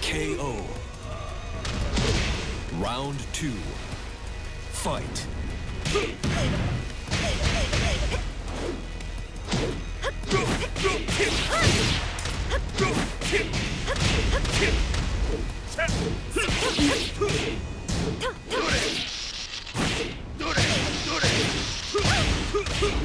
KO. Round two. Fight. Do it! Do it! Do it!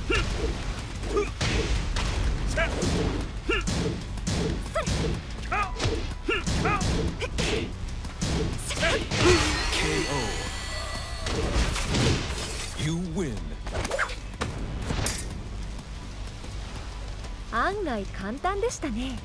KO」You win. 案外簡単でしたね